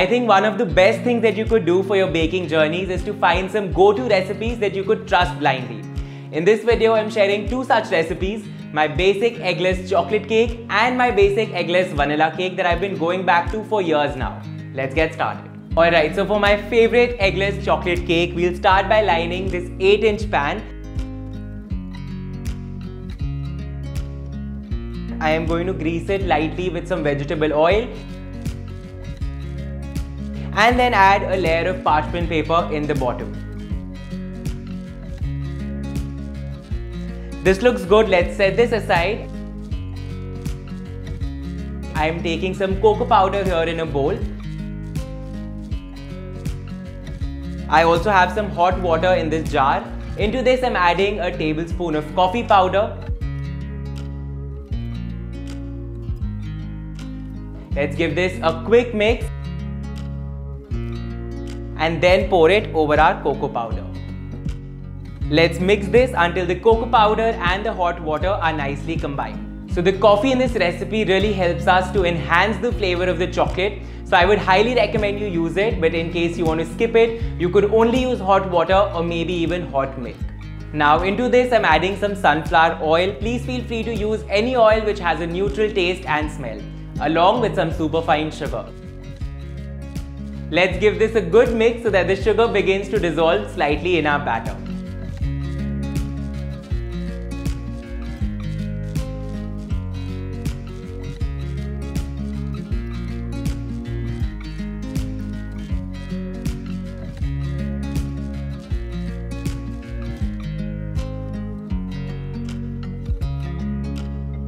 I think one of the best things that you could do for your baking journeys is to find some go-to recipes that you could trust blindly. In this video, I'm sharing two such recipes, my basic eggless chocolate cake and my basic eggless vanilla cake that I've been going back to for years now. Let's get started. Alright, so for my favorite eggless chocolate cake, we'll start by lining this 8 inch pan. I am going to grease it lightly with some vegetable oil and then add a layer of parchment paper in the bottom. This looks good, let's set this aside. I am taking some cocoa powder here in a bowl. I also have some hot water in this jar. Into this I'm adding a tablespoon of coffee powder. Let's give this a quick mix and then pour it over our cocoa powder. Let's mix this until the cocoa powder and the hot water are nicely combined. So the coffee in this recipe really helps us to enhance the flavor of the chocolate. So I would highly recommend you use it, but in case you want to skip it, you could only use hot water or maybe even hot milk. Now into this I'm adding some sunflower oil. Please feel free to use any oil which has a neutral taste and smell, along with some superfine sugar. Let's give this a good mix so that the sugar begins to dissolve slightly in our batter.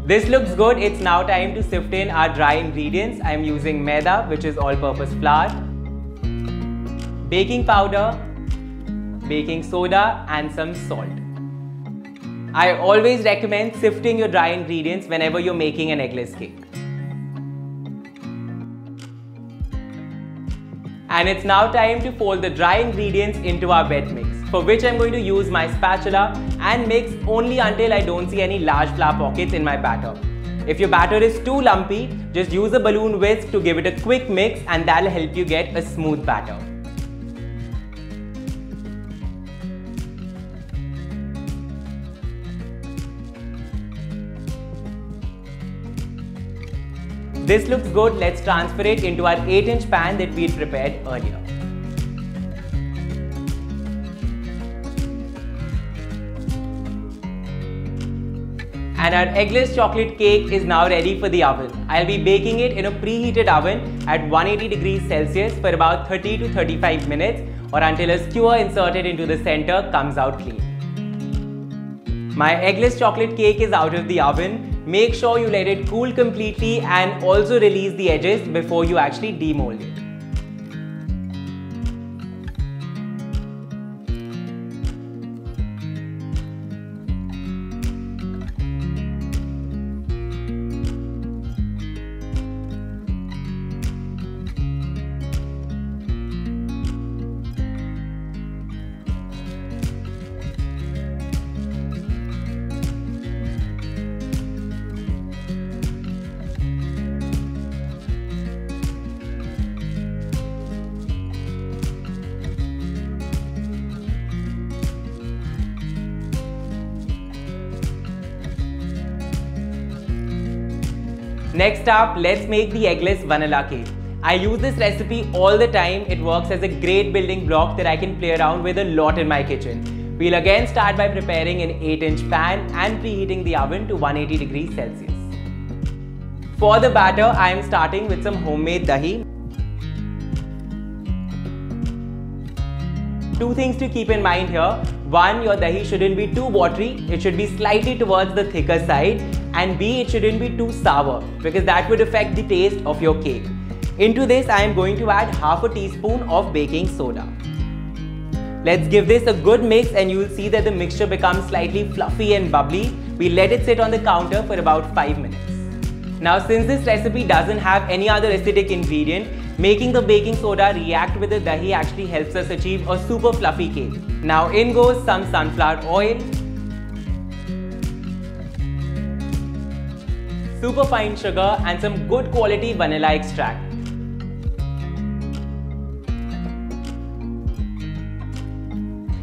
This looks good. It's now time to sift in our dry ingredients. I'm using maida, which is all-purpose flour, baking powder, baking soda and some salt. I always recommend sifting your dry ingredients whenever you're making an eggless cake. And it's now time to fold the dry ingredients into our wet mix, for which I'm going to use my spatula and mix only until I don't see any large flour pockets in my batter. If your batter is too lumpy, just use a balloon whisk to give it a quick mix and that'll help you get a smooth batter. This looks good, let's transfer it into our 8 inch pan that we prepared earlier. And our eggless chocolate cake is now ready for the oven. I'll be baking it in a preheated oven at 180 degrees Celsius for about 30 to 35 minutes or until a skewer inserted into the center comes out clean. My eggless chocolate cake is out of the oven Make sure you let it cool completely and also release the edges before you actually demold it. Next up, let's make the eggless vanilla cake. I use this recipe all the time. It works as a great building block that I can play around with a lot in my kitchen. We'll again start by preparing an 8 inch pan and preheating the oven to 180 degrees Celsius. For the batter, I am starting with some homemade dahi. Two things to keep in mind here. One, your dahi shouldn't be too watery. It should be slightly towards the thicker side and B, it shouldn't be too sour because that would affect the taste of your cake. Into this, I am going to add half a teaspoon of baking soda. Let's give this a good mix and you will see that the mixture becomes slightly fluffy and bubbly. We let it sit on the counter for about 5 minutes. Now since this recipe doesn't have any other acidic ingredient, making the baking soda react with the dahi actually helps us achieve a super fluffy cake. Now in goes some sunflower oil, super fine sugar and some good quality vanilla extract.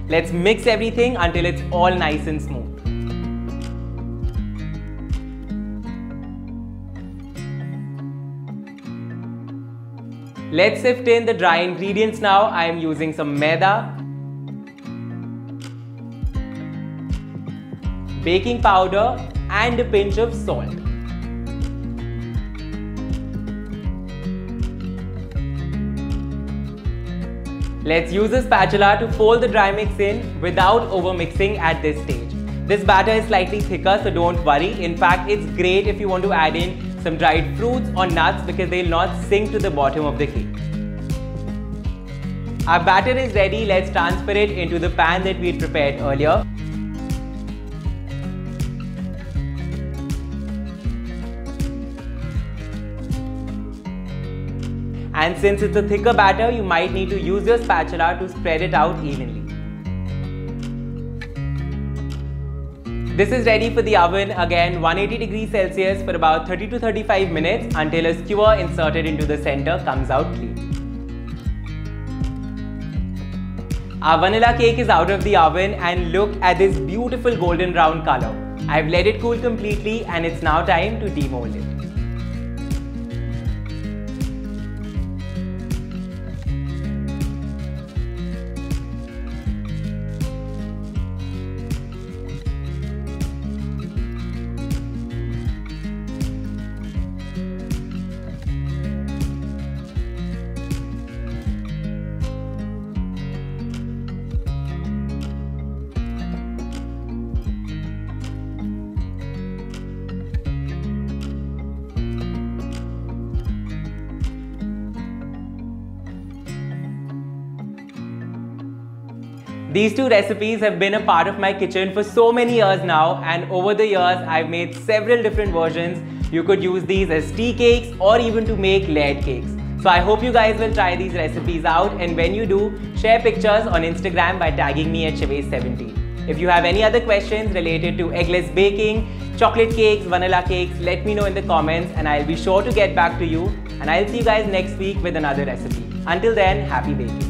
Let's mix everything until it's all nice and smooth. Let's sift in the dry ingredients now. I am using some maida, baking powder and a pinch of salt. Let's use a spatula to fold the dry mix in without over mixing at this stage. This batter is slightly thicker so don't worry. In fact, it's great if you want to add in some dried fruits or nuts because they'll not sink to the bottom of the cake. Our batter is ready, let's transfer it into the pan that we prepared earlier. And since it's a thicker batter, you might need to use your spatula to spread it out evenly. This is ready for the oven again 180 degrees Celsius for about 30 to 35 minutes until a skewer inserted into the center comes out clean. Our vanilla cake is out of the oven and look at this beautiful golden brown color. I've let it cool completely and it's now time to demold it. These two recipes have been a part of my kitchen for so many years now and over the years I've made several different versions. You could use these as tea cakes or even to make layered cakes. So I hope you guys will try these recipes out and when you do, share pictures on Instagram by tagging me at Shivesh17. If you have any other questions related to eggless baking, chocolate cakes, vanilla cakes, let me know in the comments and I'll be sure to get back to you. And I'll see you guys next week with another recipe. Until then, happy baking.